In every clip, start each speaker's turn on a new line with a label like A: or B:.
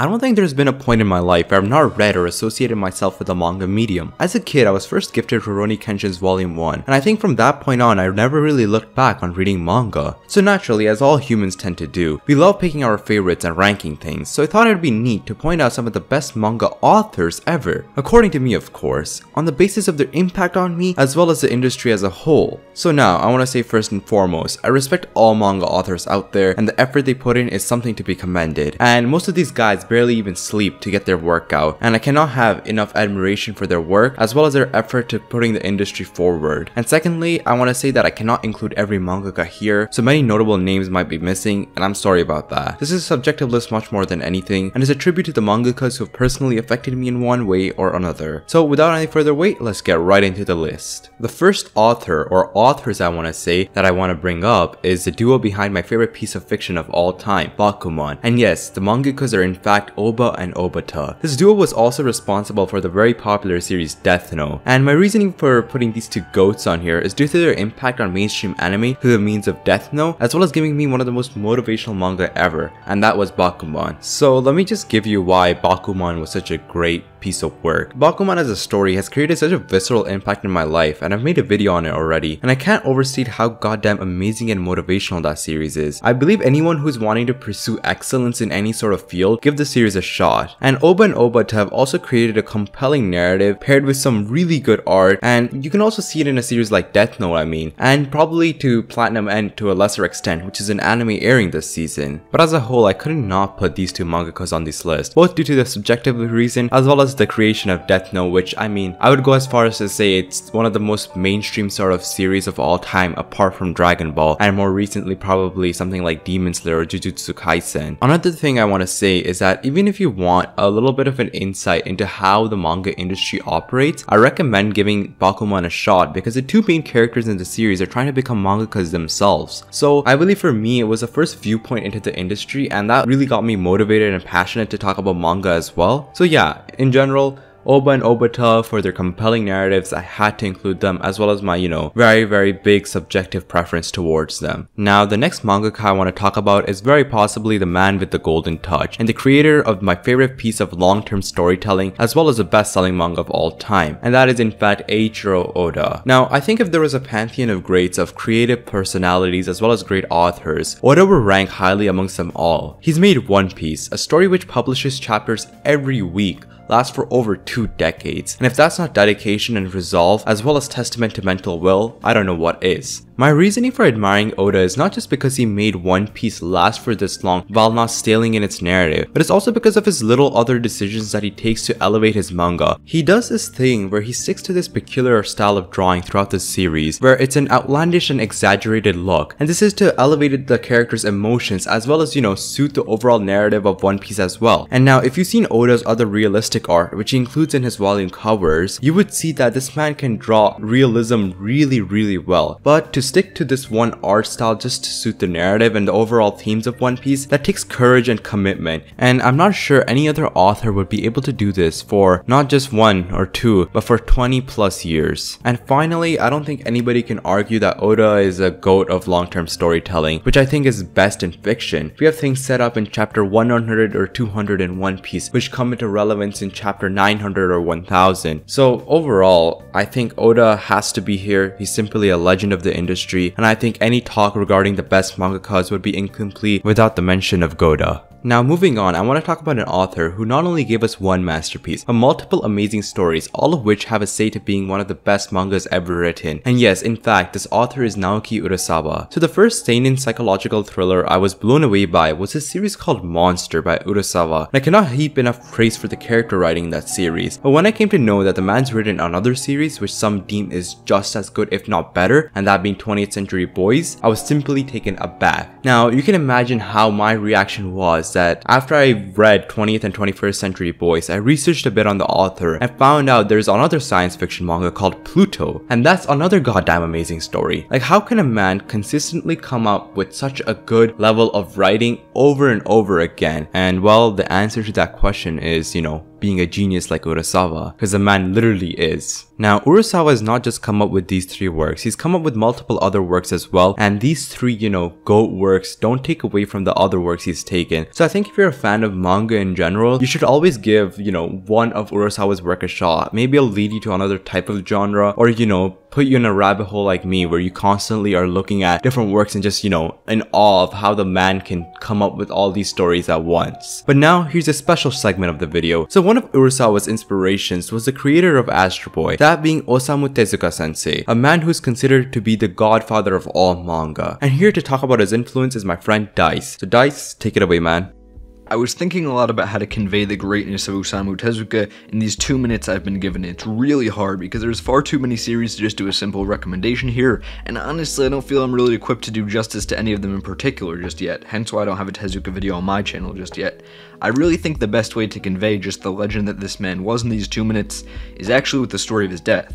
A: I don't think there's been a point in my life where I've not read or associated myself with the manga medium. As a kid, I was first gifted Rurouni Kenshin's Volume 1, and I think from that point on, I never really looked back on reading manga. So naturally, as all humans tend to do, we love picking our favorites and ranking things, so I thought it'd be neat to point out some of the best manga authors ever. According to me, of course, on the basis of their impact on me, as well as the industry as a whole. So now, I want to say first and foremost, I respect all manga authors out there, and the effort they put in is something to be commended. And most of these guys barely even sleep to get their work out, and I cannot have enough admiration for their work, as well as their effort to putting the industry forward. And secondly, I want to say that I cannot include every mangaka here, so many notable names might be missing, and I'm sorry about that. This is a subjective list much more than anything, and is a tribute to the mangakas who have personally affected me in one way or another. So without any further wait, let's get right into the list. The first author, or authors I want to say, that I want to bring up is the duo behind my favorite piece of fiction of all time, Bakuman. And yes, the mangakas are in fact Oba and Obata. This duo was also responsible for the very popular series Death Note, and my reasoning for putting these two goats on here is due to their impact on mainstream anime through the means of Death Note, as well as giving me one of the most motivational manga ever, and that was Bakuman. So let me just give you why Bakuman was such a great piece of work. Bakuman as a story has created such a visceral impact in my life and I've made a video on it already and I can't overstate how goddamn amazing and motivational that series is. I believe anyone who's wanting to pursue excellence in any sort of field, give the series a shot. And Oba and Obata have also created a compelling narrative paired with some really good art and you can also see it in a series like Death Note I mean, and probably to Platinum End to a lesser extent which is an anime airing this season. But as a whole I couldn't not put these two mangakas on this list, both due to the subjective reason as well as the creation of Death Note which I mean, I would go as far as to say it's one of the most mainstream sort of series of all time apart from Dragon Ball and more recently probably something like Demon Slayer or Jujutsu Kaisen. Another thing I want to say is that even if you want a little bit of an insight into how the manga industry operates, I recommend giving Bakuman a shot because the two main characters in the series are trying to become mangakas themselves. So I believe for me it was the first viewpoint into the industry and that really got me motivated and passionate to talk about manga as well. So yeah, in general, Oba and Obata for their compelling narratives, I had to include them as well as my, you know, very very big subjective preference towards them. Now the next mangaka I want to talk about is very possibly the man with the golden touch and the creator of my favorite piece of long-term storytelling as well as the best-selling manga of all time and that is in fact Eiichiro Oda. Now I think if there was a pantheon of greats of creative personalities as well as great authors, Oda would rank highly amongst them all. He's made One Piece, a story which publishes chapters every week last for over two decades. And if that's not dedication and resolve, as well as testament to mental will, I don't know what is. My reasoning for admiring Oda is not just because he made One Piece last for this long while not staling in its narrative, but it's also because of his little other decisions that he takes to elevate his manga. He does this thing where he sticks to this peculiar style of drawing throughout the series, where it's an outlandish and exaggerated look, and this is to elevate the character's emotions as well as, you know, suit the overall narrative of One Piece as well. And now, if you've seen Oda's other realistic art, which he includes in his volume covers, you would see that this man can draw realism really, really well. But to stick to this one art style just to suit the narrative and the overall themes of One Piece, that takes courage and commitment. And I'm not sure any other author would be able to do this for not just one or two, but for 20 plus years. And finally, I don't think anybody can argue that Oda is a goat of long-term storytelling, which I think is best in fiction. We have things set up in chapter 100 or 200 in One Piece, which come into relevance in chapter 900 or 1000. So overall, I think Oda has to be here. He's simply a legend of the industry, and I think any talk regarding the best mangakas would be incomplete without the mention of Goda. Now moving on, I want to talk about an author who not only gave us one masterpiece, but multiple amazing stories, all of which have a say to being one of the best mangas ever written. And yes, in fact, this author is Naoki Urasawa. So the first seinen psychological thriller I was blown away by was a series called Monster by Urasawa. And I cannot heap enough praise for the character writing in that series. But when I came to know that the man's written another series which some deem is just as good if not better, and that being 20th Century Boys, I was simply taken aback. Now, you can imagine how my reaction was that after I read 20th and 21st Century Boys, I researched a bit on the author and found out there's another science fiction manga called Pluto, and that's another goddamn amazing story. Like how can a man consistently come up with such a good level of writing over and over again? And well, the answer to that question is, you know, being a genius like Urasawa, because the man literally is. Now, Urasawa has not just come up with these three works, he's come up with multiple other works as well, and these three, you know, GOAT works don't take away from the other works he's taken. So I think if you're a fan of manga in general, you should always give, you know, one of Urasawa's work a shot. Maybe it'll lead you to another type of genre or, you know, put you in a rabbit hole like me where you constantly are looking at different works and just, you know, in awe of how the man can come up with all these stories at once. But now here's a special segment of the video. So one of Urasawa's inspirations was the creator of Astro Boy, that being Osamu Tezuka sensei, a man who's considered to be the godfather of all manga. And here to talk about his influence is my friend Dice. So Dice, take it away man.
B: I was thinking a lot about how to convey the greatness of Osamu Tezuka in these two minutes I've been given. It's really hard because there's far too many series to just do a simple recommendation here, and honestly I don't feel I'm really equipped to do justice to any of them in particular just yet, hence why I don't have a Tezuka video on my channel just yet. I really think the best way to convey just the legend that this man was in these two minutes is actually with the story of his death.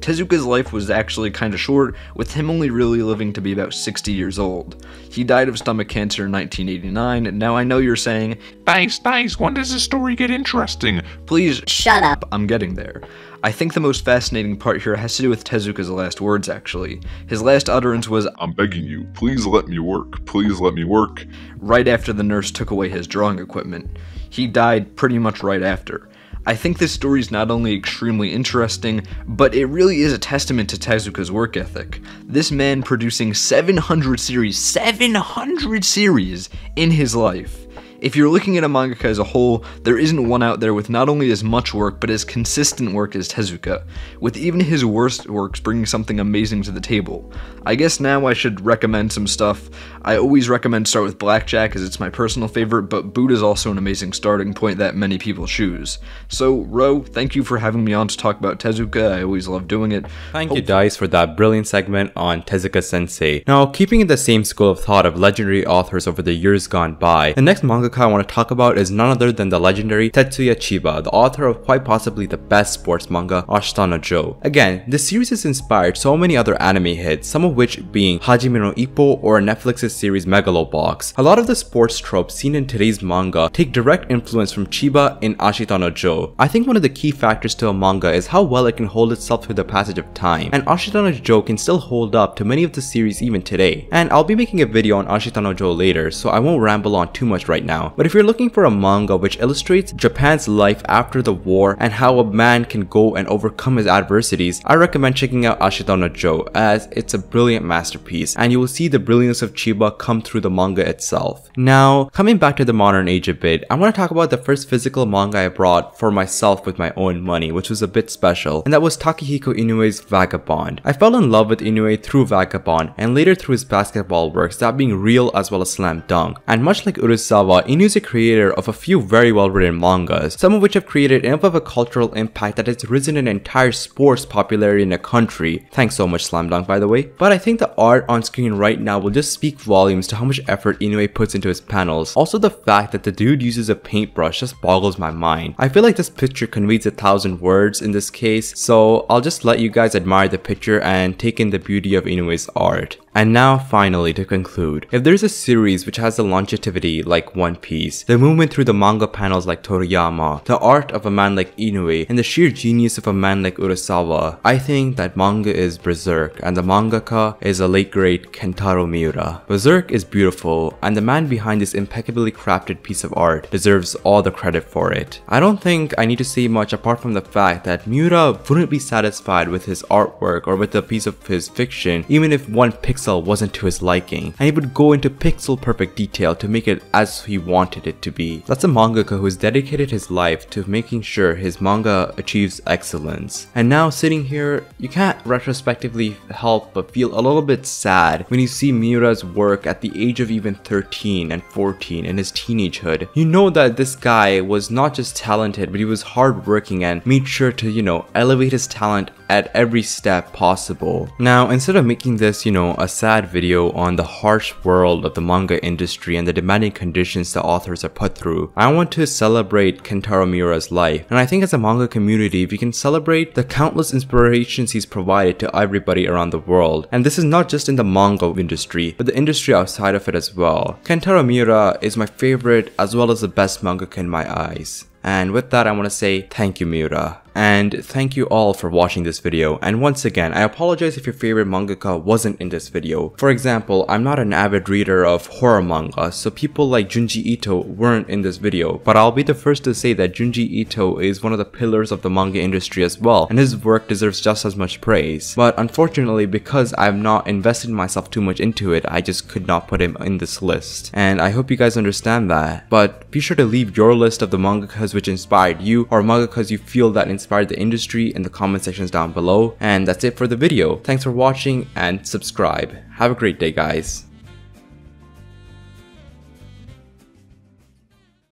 B: Tezuka's life was actually kinda short, with him only really living to be about 60 years old. He died of stomach cancer in 1989, and now I know you're saying,
C: Dice, Dice, when does the story get interesting?
B: please
D: Shut up.
B: I'm getting there. I think the most fascinating part here has to do with Tezuka's last words, actually. His last utterance was
C: I'm begging you, please let me work, please let me work.
B: right after the nurse took away his drawing equipment. He died pretty much right after. I think this story is not only extremely interesting, but it really is a testament to Tezuka's work ethic. This man producing 700 series, 700 series in his life. If you're looking at a mangaka as a whole, there isn't one out there with not only as much work, but as consistent work as Tezuka, with even his worst works bringing something amazing to the table. I guess now I should recommend some stuff. I always recommend start with Blackjack as it's my personal favorite, but Buddha is also an amazing starting point that many people choose. So, Ro, thank you for having me on to talk about Tezuka, I always love doing it.
A: Thank you, Dice, for that brilliant segment on Tezuka Sensei. Now, keeping in the same school of thought of legendary authors over the years gone by, the next mangaka I want to talk about is none other than the legendary Tetsuya Chiba, the author of quite possibly the best sports manga, Ashita no Joe. Again, this series has inspired so many other anime hits, some of which being Hajime no Ippo or Netflix's series Megalobox. A lot of the sports tropes seen in today's manga take direct influence from Chiba in Ashita no Joe. I think one of the key factors to a manga is how well it can hold itself through the passage of time, and Ashita no Joe can still hold up to many of the series even today. And I'll be making a video on Ashita no Joe later, so I won't ramble on too much right now. But if you're looking for a manga which illustrates Japan's life after the war and how a man can go and overcome his adversities, I recommend checking out Ashita no Joe as it's a brilliant masterpiece and you will see the brilliance of Chiba come through the manga itself. Now, coming back to the modern age a bit, I want to talk about the first physical manga I brought for myself with my own money, which was a bit special, and that was Takehiko Inoue's Vagabond. I fell in love with Inoue through Vagabond and later through his basketball works, that being real as well as slam dunk. And much like Urasawa, Inoue is a creator of a few very well written mangas, some of which have created enough of a cultural impact that it's risen an entire sports popularity in a country. Thanks so much Slam Dunk by the way. But I think the art on screen right now will just speak volumes to how much effort Inoue puts into his panels. Also the fact that the dude uses a paintbrush just boggles my mind. I feel like this picture conveys a thousand words in this case, so I'll just let you guys admire the picture and take in the beauty of Inoue's art. And now finally to conclude, if there's a series which has the longevity like One Piece, the movement through the manga panels like Toriyama, the art of a man like Inoue, and the sheer genius of a man like Urasawa, I think that manga is Berserk and the mangaka is the late great Kentaro Miura. Berserk is beautiful and the man behind this impeccably crafted piece of art deserves all the credit for it. I don't think I need to say much apart from the fact that Miura wouldn't be satisfied with his artwork or with a piece of his fiction even if one pixel wasn't to his liking, and he would go into pixel perfect detail to make it as he wanted it to be. That's a mangaka who has dedicated his life to making sure his manga achieves excellence. And now sitting here, you can't retrospectively help but feel a little bit sad when you see Miura's work at the age of even 13 and 14 in his teenagehood. You know that this guy was not just talented, but he was hardworking and made sure to, you know, elevate his talent at every step possible. Now, instead of making this, you know, a sad video on the harsh world of the manga industry and the demanding conditions the authors are put through, I want to celebrate Kentaro Miura's life. And I think as a manga community, we can celebrate the countless inspirations he's provided to everybody around the world. And this is not just in the manga industry, but the industry outside of it as well. Kentaro Miura is my favorite as well as the best mangaka in my eyes. And with that, I want to say thank you, Miura. And thank you all for watching this video. And once again, I apologize if your favorite mangaka wasn't in this video. For example, I'm not an avid reader of horror manga, so people like Junji Ito weren't in this video. But I'll be the first to say that Junji Ito is one of the pillars of the manga industry as well, and his work deserves just as much praise. But unfortunately, because I've not invested myself too much into it, I just could not put him in this list. And I hope you guys understand that. But be sure to leave your list of the mangakas which inspired you, or mangakas you feel that inspired the industry in the comment sections down below. And that's it for the video. Thanks for watching and subscribe. Have a great day guys.